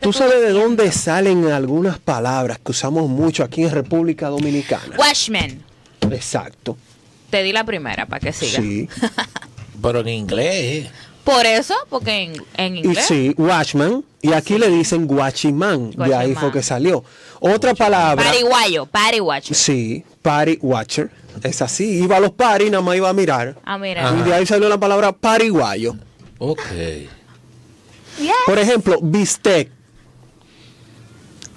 ¿Tú sabes de dónde salen algunas palabras que usamos mucho aquí en República Dominicana? Watchmen. Exacto. Te di la primera para que siga. Sí. Pero en inglés. Por eso, porque en, en Y inglés. sí, Watchman. Y aquí le dicen Guachimán. De ahí fue que salió. Otra palabra. Pariguayo, party watcher. Sí, party watcher. Es así. Iba a los party, nada más iba a mirar. Ah, mira. Y de ahí salió la palabra pariguayo. Ok. Yeah. Por ejemplo, bistec.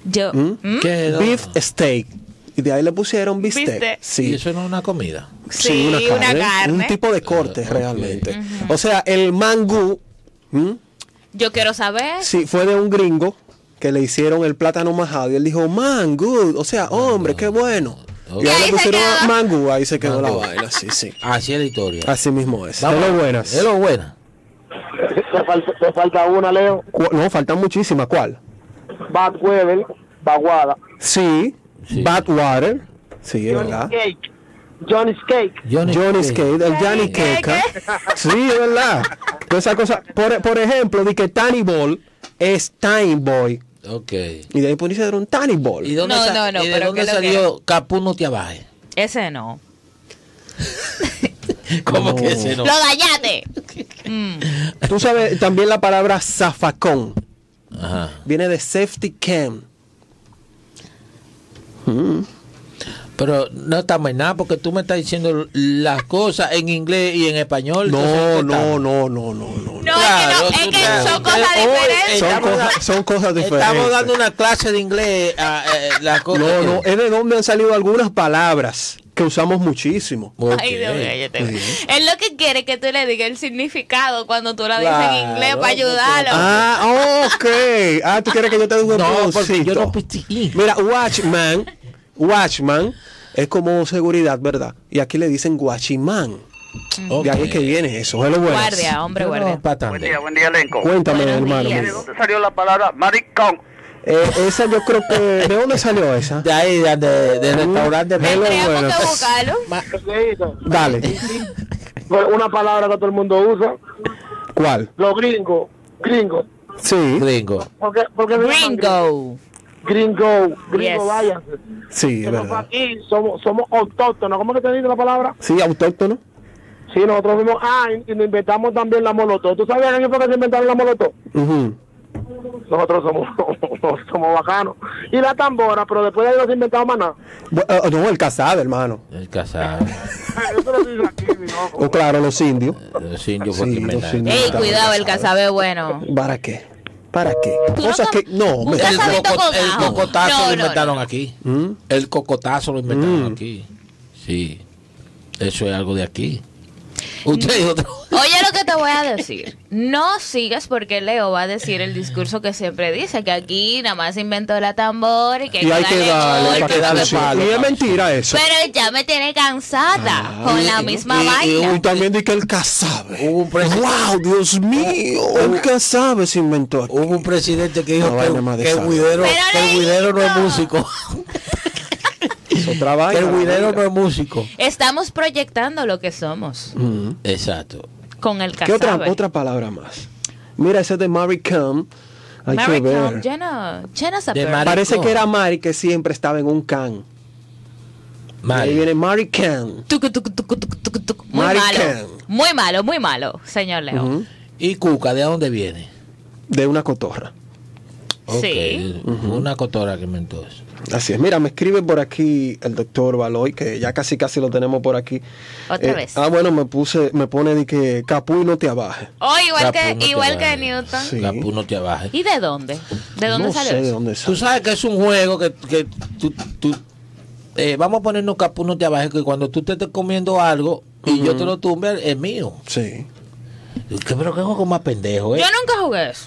Yo. ¿Mm? ¿Mm? ¿Qué? Beef steak. Y de ahí le pusieron bistec. Bistec. Y Sí. eso no es una comida. Sí, una carne. Un tipo de corte realmente. O sea, el mangú. Yo quiero saber. sí, fue de un gringo que le hicieron el plátano majado y él dijo, man, good. O sea, hombre, qué bueno. Y ahí le pusieron mangú, ahí se quedó Mangú. la vaina, sí, sí. Así es la historia. Así mismo es. Vamos. De lo buenas. Es lo buena. Te falta, te falta una, Leo. No, faltan muchísimas. ¿Cuál? Bad Weather, Baguada. Sí, Sí. Badwater. Sí, es verdad. Cake. Johnny's Cake. Johnny, Johnny Skate, el Johnny ¿Qué, Cake. Sí, es verdad. Esa cosa. Por, por ejemplo, de que Tiny Ball es Tiny Boy. Ok. Y de ahí pusieron Tiny Ball. ¿Y dónde, No, sa- no, no, y de pero dónde ¿qué es lo que salió Capú no te abaje? Ese no. ¿Cómo No. que ese no? ¡Lo dañate! Mm. Tú sabes también la palabra zafacón. Ajá. Viene de safety cam. Pero no estamos en nada porque tú me estás diciendo las cosas en inglés y en español. No, ¿qué no, no, no, no, no. No, Claro, es que, no, es que son cosas diferentes. Son son cosas diferentes. Estamos dando una clase de inglés a eh, las cosas. No, no, es de donde han salido algunas palabras que usamos muchísimo. Ay, Dios mío, yo te- Él lo que quiere es que tú le digas el significado cuando tú lo dices Claro, en inglés para ayudarlo. Ah, ok. Ah, tú quieres que yo te dé un No, porque yo no. Mira, Watchman, Watchman es como seguridad, ¿verdad? Y aquí le dicen Guachimán. Ok. De ahí es que viene eso. Es lo bueno. Guardia, hombre, no guardia. Buen de- día, buen día, elenco. Cuéntame, Buenos hermano. días. ¿De dónde salió la palabra maricón? Eh, esa yo creo que... ¿De dónde salió esa? De ahí, de, de, de restaurante. Hello, buenas. que buscarlo. Dale. Una palabra que todo el mundo usa. ¿Cuál? Los gringos. Gringos. Sí, Gringo. Porque, porque Gringo. Gringo. Gringo, Yes. váyanse. sí, es verdad. aquí somos, somos autóctonos. ¿Cómo que te dice la palabra? Sí, autóctono. Sí, nosotros fuimos. Ah, y, nos inventamos también la molotov. ¿Tú sabías que fue que se inventaron la molotov? Ujú. Nosotros somos, somos bacanos. Y la tambora, pero después de ahí no se inventado más nada. Eh, no, el casado, hermano. El casado. Eso lo dice aquí, mi loco. O claro, los indios. Los indios Sí, los indios. Ey, cuidado, el casado. es bueno. ¿Para qué? ¿Para qué? ¿Tú Cosas que... No, me- El, coco- cocotazo No, lo no, inventaron no. aquí. ¿Mm? El cocotazo lo inventaron Mm. aquí. Sí. Eso es algo de aquí. Usted y otro. Oye lo que te voy a decir. No sigas porque Leo va a decir el discurso que siempre dice, que aquí nada más inventó la tambor y que Y hay que darle, hay que darle palo. Y es mentira eso. Pero ya me tiene cansada con la misma y, vaina. Y, también di que el casabe. Hubo un presidente- ¡Wow, Dios mío! El casabe se inventó aquí. Hubo un presidente que dijo Una que, que guidero, que el guidero no es músico. Es otra que vaina. el guidero no es músico. Estamos proyectando lo que somos Mm. Exacto. con el ¿Qué casabe. otra, otra palabra más? Mira, ese de Mary Come. Hay Mary que ver. Come, pero- Mary- Parece que era Mary que siempre estaba en un can. Mari. ahí viene Mary Can. Tucu. Muy Mary malo. Can. Muy malo, muy malo, señor Leo. ¿Y Cuca de dónde viene? De una cotorra. Ok, Sí. Una cotora que inventó eso. Así es. Mira, me escribe por aquí el doctor Baloy, que ya casi casi lo tenemos por aquí. Otra Eh, vez. Ah, bueno, me puse, me pone de que Capuy no te abaje. Oh, igual Capu, que, no igual que. Newton. Sí. Capú no te abaje. ¿Y de dónde? ¿De dónde no salió sé de eso? Tú sale. sabes que es un juego que, que tú, tú- eh, vamos a ponernos capú no te abaje, que cuando tú te estés comiendo algo y yo te lo tumbe, es mío. Sí. ¿Qué, pero qué juego más pendejo, eh? Yo nunca jugué eso.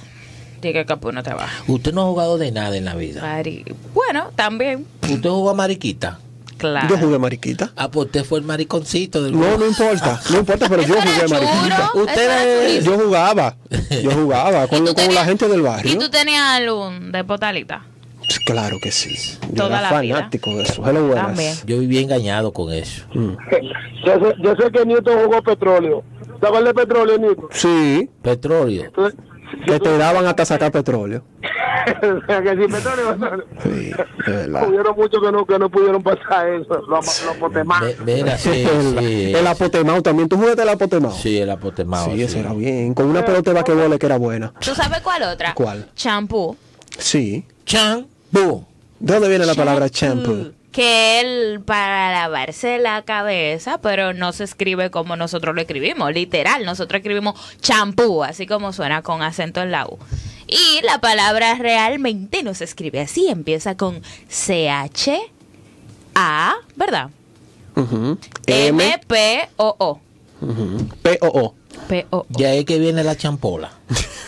Que Capu no te baja. Usted no ha jugado de nada en la vida. Mari- Bueno, también. Usted jugó a mariquita. Claro. Yo jugué mariquita. Ah, pues usted fue el mariconcito del No, no importa. No importa, pero yo jugué mariquita. Usted. Yo jugaba. Yo jugaba ¿Y con, la gente del ¿Y barrio. tú tenías algún de potalita? Sí, Claro que sí. Yo Toda era la vida. fanático de eso. Hello, buenas. También. Yo viví engañado con eso. Yo sé, yo sé que Newton jugó petróleo. ¿Te acuerdas de petróleo, Newton? Sí, Petróleo. Entonces, que te daban hasta sacar petróleo. que si petróleo, petróleo. Sí. Hubieron muchos que no, que no pudieron pasar eso. Los, los potemanos. Ve- Mira, sí, el, sí. el apotemao también. ¿Tú jugaste el apotemao? Sí, el apotemado. Sí, ese era bien. Con una pelota de basquetbol que era buena. ¿Tú sabes cuál otra? ¿Cuál? Champú. Sí. Chan, bu. ¿De dónde viene la palabra shampoo? Que él para lavarse la cabeza, pero no se escribe como nosotros lo escribimos, literal. Nosotros escribimos champú, así como suena con acento en la U. Y la palabra realmente no se escribe así, empieza con CH A, ¿verdad? M M. P O O. ujú. P-O-O. P O O. Ya es que viene la champola.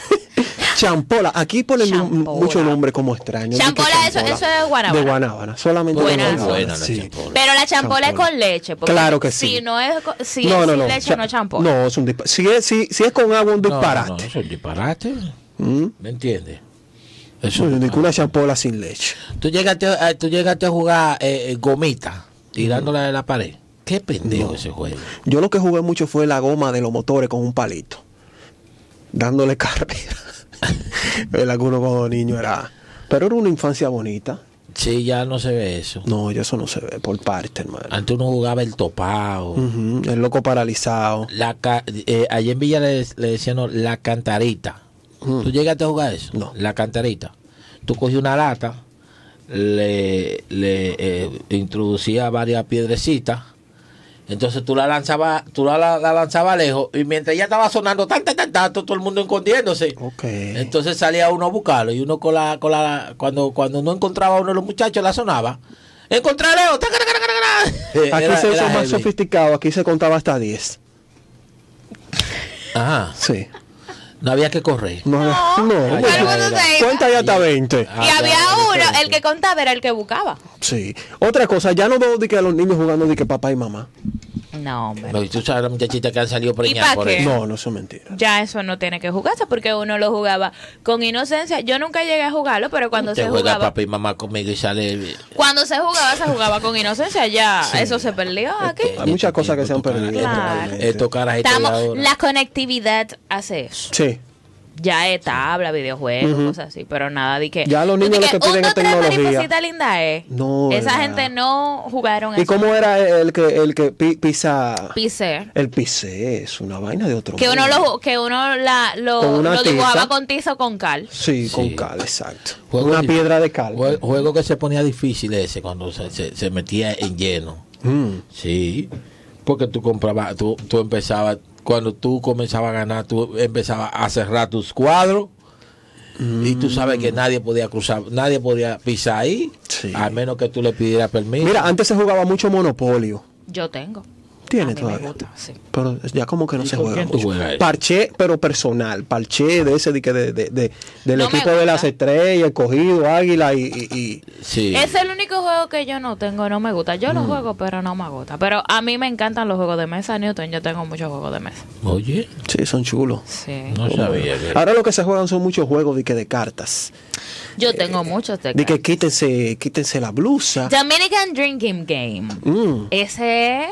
Champola. Aquí ponen un- Champola. muchos nombres como extraños. Champola, que eso- champola. eso es guanábana. De guanábana. Solamente Buena. de guanábana. buena la sí. champola. Pero la champola es Champola. con leche. porque Claro que sí. Si no es, si no, es no, sin no. leche, no es champola. No, es un disparate. Si es, si, si es con agua, un No, disparate. No, eso es disparate. Mm. ¿Me entiendes? Eso Bueno, es una champola sin leche. Tú llegaste, a, tú llegaste a jugar eh, eh, gomita, tirándola de la pared. Qué pendejo ese juego. Yo lo que jugué mucho fue la goma de los motores con un palito. Dándole carrera. El alguno cuando niño era. Pero era una infancia bonita. Sí, ya no se ve eso. No, ya eso no se ve por parte, hermano. Antes uno jugaba el topado. El loco paralizado. La ca- eh, allá en Villa le, le decían no, la cantarita. ¿Tú llegaste a jugar eso? No. La cantarita. Tú cogías una lata, le, le eh, introducías varias piedrecitas. Entonces tú la lanzabas, tú la, la, la lanzabas lejos y mientras ya estaba sonando tan, tan, tan, tanto, todo el mundo escondiéndose. Ok. Entonces salía uno a buscarlo y uno con la, con la, cuando, cuando no encontraba a uno de los muchachos la sonaba. ¡Encontré Leo! Aquí Era- se hizo más heavy. sofisticado. Aquí se contaba hasta 10. Ajá. Sí. No había que correr. No, no. Iba. Cuenta ya hasta 20. Ah, Y había uno, el que contaba era el que buscaba. Sí. Otra cosa, ya no veo de que a los niños jugando de que papá y mamá. No, hombre. No, y tú sabes las muchachitas que han salido preñadas por qué? eso. No, no eso es mentira. Ya eso no tiene que jugarse porque uno lo jugaba con inocencia. Yo nunca llegué a jugarlo, pero cuando se juega jugaba, papá y mamá conmigo y sale. cuando se jugaba, se jugaba con inocencia. Ya Sí. eso se perdió aquí. Este, Hay muchas este cosas que se han perdido. Claro. Estamos, la conectividad hace eso. Sí. Ya es tabla, videojuegos, cosas así, pero nada de que. Ya los Tú niños lo que piden es tecnología. linda es. No, Esa ¿verdad? gente no jugaron ¿Y eso. cómo era el que el que pi- pisa Pise. el pisé? Es una vaina de otro Que uno mundo. lo, que uno la, lo, lo dibujaba tiza. con tizo con cal. Sí, con cal, exacto. Juego una piedra de cal. Jue- Juego que se ponía difícil ese cuando se, se, se metía en lleno. Mm. Sí. Porque tú comprabas, tú, tú empezabas, cuando tú comenzabas a ganar, tú empezabas a cerrar tus cuadros. Y tú sabes que nadie podía cruzar, nadie podía pisar ahí, Sí. a menos que tú le pidieras permiso. Mira, antes se jugaba mucho Monopolio. Yo tengo. Tiene A mí me todavía. gusta, sí. Pero ya como que no ¿Y se juega mucho. Parché, pero personal. Parché de ese de, que de, de- de- del No equipo de las estrellas, el cogido, águila y, y- y- sí. Es el único juego que yo no tengo, no me gusta. Yo Mm. lo juego, pero no me gusta. Pero a mí me encantan los juegos de mesa, Newton. Yo tengo muchos juegos de mesa. Oye, sí, son chulos. Sí. no sabía que. Ahora lo que se juegan son muchos juegos de que de cartas. Yo tengo muchos de De que cartas. quítense, quítense la blusa. Dominican Drinking Game. Mm, Ese es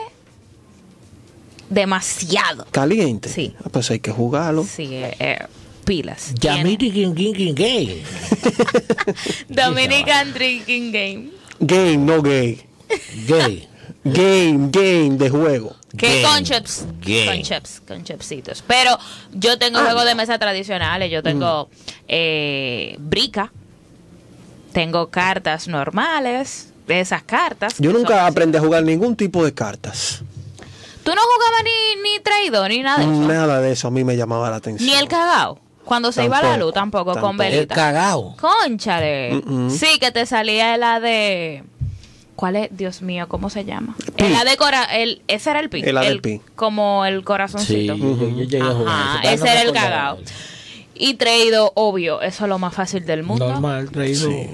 demasiado. caliente. Sí. Ah, Pues hay que jugarlo. Sí, eh, eh, pilas. Yamiti King King King Gay. Dominican Drinking Game. Game, no gay. Gay. Game, game de juego. Que Game. con chips, Game. con chips, con chipsitos. Pero yo tengo juegos de mesa tradicionales, yo tengo eh, brica, tengo cartas normales, de esas cartas. Yo nunca así. aprendí a jugar ningún tipo de cartas. Tú no jugabas ni, ni traidor ni nada de eso. Nada de eso a mí me llamaba la atención. Ni el cagao. Cuando se iba la Tampoco, luz tampoco, con tampoco. El velita. cagao. Conchale. Mm-mm. Sí, que te salía la de. ¿Cuál es? Dios mío, ¿cómo se llama? Pi. La de cora el Ese era el pi. El A del pi. Como el Sí, corazoncito. yo, yo llegué a jugar Ajá, eso, ese no era el cagao. Y traído, obvio, eso es lo más fácil del mundo. Normal, traído. Sí.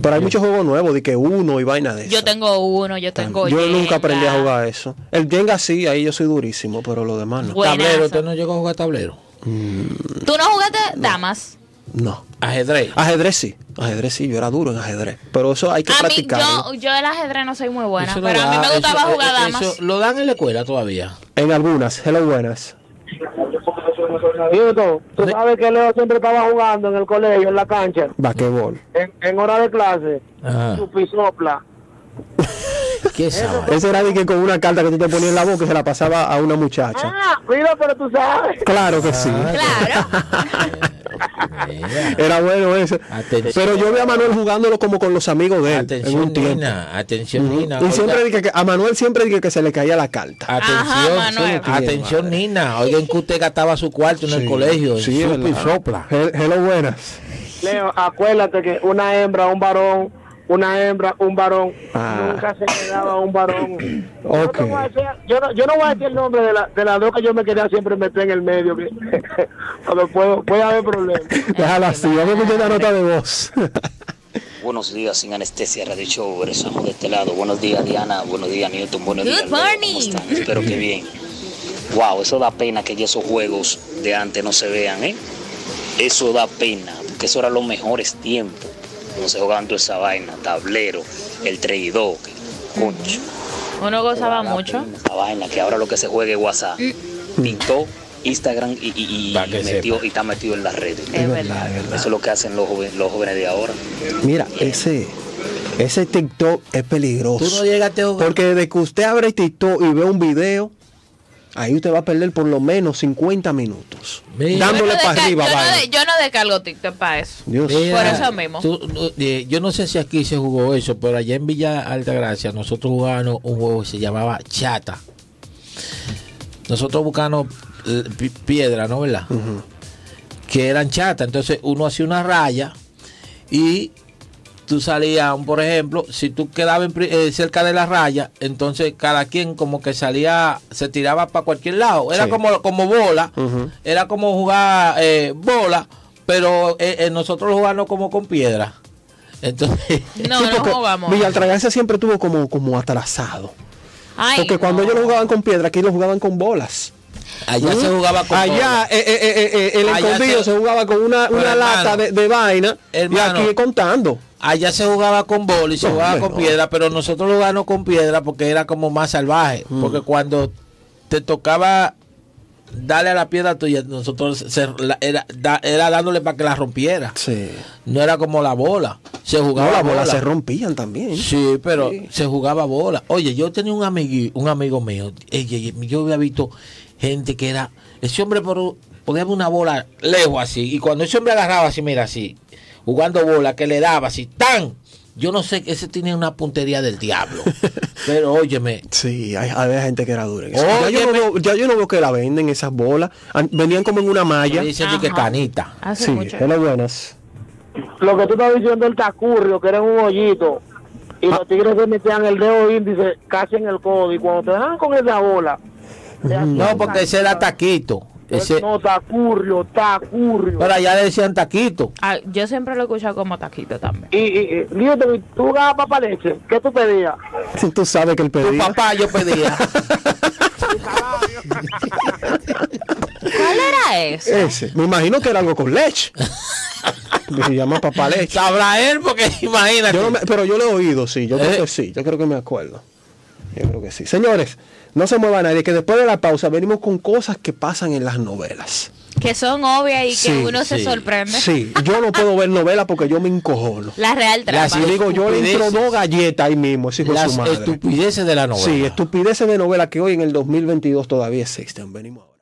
Pero hay muchos juegos nuevos de que uno y vaina de eso. Yo tengo uno, yo tengo Yo nunca aprendí a jugar eso. El Jenga sí, ahí yo soy durísimo, pero lo demás no. Buenazo. Tablero, ¿usted no llegó a jugar tablero? ¿Tú no jugaste damas? No. Ajedrez. Ajedrez sí. Ajedrez sí, yo era duro en ajedrez. Pero eso hay que A mí, practicarlo. yo, yo el ajedrez no soy muy buena, Eso pero a mí me gustaba eso- jugar eh, damas. eso lo dan en la escuela todavía. En algunas. Hello, buenas. Tú sabes que Leo siempre estaba jugando en el colegio, en la cancha, Basquetbol. en, en hora de clase, Ajá. su pisopla. ¿Qué sabe? Ese era de que con una carta que tú te ponías en la boca y se la pasaba a una muchacha. Ah, mira, pero tú sabes. Claro que sí. Claro. Era bueno eso. Atención. Pero yo vi a Manuel jugándolo como con los amigos de él en Atención, un tiempo. Nina. Atención, Nina. Y siempre dije que a Manuel siempre dije que se le caía la carta. Atención, Ajá, Manuel. atención, Nina. Oigan que usted gastaba su cuarto en el colegio. Sí, y sopla. Hel- Hello, buenas. Leo, acuérdate que una hembra, un varón, una hembra, un varón, Ah. nunca se quedaba un varón. Yo, Ok. te voy a decir- yo, no, yo no voy a decir el nombre de la, de la dos que yo me quería siempre meter en el medio, cuando puedo, puede haber problemas. Déjalo así. Vamos a escuchar la nota de voz. Buenos días, sin anestesia, Radio Show. Regresamos de este lado. Buenos días, Diana. Buenos días, Newton. Buenos Good días, morning. ¿Cómo están? Espero que bien. Wow, eso da pena que ya esos juegos de antes no se vean, ¿eh? Eso da pena, porque eso eran los mejores tiempos. No se jugaban toda esa vaina, tablero, el traidor, que- concho. Uno gozaba mucho. Esa vaina, que ahora lo que se juega es WhatsApp, TikTok, Instagram y, y- y Pa' que metido, sepa. y está metido en las redes. Es verdad. Eso es lo que hacen los jóvenes, los jóvenes de ahora. Mira, ese, ese TikTok es peligroso. Tú no llegaste a jugar. Porque desde que usted abre TikTok y ve un video, ahí usted va a perder por lo menos 50 minutos. Mira. Dándole no para arriba, yo, no de- yo no descargo TikTok para eso. Dios. Mira, Por eso mismo. tú, eh, yo no sé si aquí se jugó eso, pero allá en Villa Altagracia nosotros jugábamos un juego que se llamaba Chata. Nosotros buscamos eh, pi- piedra, ¿no? ¿Verdad? Que eran chata. Entonces uno hacía una raya y tú salías, por ejemplo, si tú quedabas eh, cerca de la raya, entonces cada quien como que salía, se tiraba para cualquier lado. Era Sí. como, como bola, era como jugar eh, bola, pero eh, eh, nosotros jugamos como con piedra. Entonces, No, Sí, no Altagracia siempre tuvo como, como atrasado. Ay, Porque cuando ellos lo jugaban con piedra, aquí lo jugaban con bolas. allá se jugaba con Allá eh, eh, eh, eh, el Allá escondido se- se, jugaba con una, una hermano, lata de, de vaina hermano, y aquí contando. Allá se jugaba con bola y se jugaba con no. piedra, pero nosotros lo jugamos con piedra porque era como más salvaje. Mm. Porque cuando te tocaba darle a la piedra tuya, nosotros se- la- era, da- era dándole para que la rompiera. Sí. No era como la bola. Se jugaba No, las bola. se rompían también. Sí, pero Sí. se jugaba bola. Oye, yo tenía un amigo, un amigo mío. ey, yo había visto gente que era. Ese hombre por, podía ver una bola lejos así. Y cuando ese hombre agarraba así, mira así, jugando bola, que le daba así, ¡tan! Yo no sé, ese tiene una puntería del diablo. pero óyeme, Sí, hay, había gente que era dura. Ya, yo no veo, ya yo no veo que la venden esas bolas. An- Venían como en una malla. me dicen que canita. Hace Sí, mucho. hello, buenas. Lo que tú estás diciendo del tacurrio, que era un hoyito, y Ah. los tigres se metían el dedo índice casi en el codo, y cuando te dan con esa bola, No, porque ese era taquito. Ese, No, tacurrio, tacurrio. pero allá le decían taquito. Ah, yo siempre lo he escuchado como taquito también. Y, y, y Newton, ¿y tú jugabas papa leche, ¿qué tú pedías? Tú sabes que el Tu pedía. papá yo pedía. ¿Cuál era eso? Ese. Me imagino que era algo con leche. Se llama papá leche. Sabrá él porque imagínate. Yo no me- pero yo lo he oído, sí. Yo Eh. creo que sí. Yo creo que me acuerdo. Yo creo que sí. Señores, no se mueva nadie, que después de la pausa venimos con cosas que pasan en las novelas. Que son obvias y que Sí, uno se sorprende. Sí, yo no puedo ver novelas porque yo me encojono. La real La trama. Y digo, yo le entro dos galletas ahí mismo, ese hijo de Las su madre. estupideces de la novela. Sí, estupideces de novela que hoy en el 2022 todavía existen. Venimos ahora.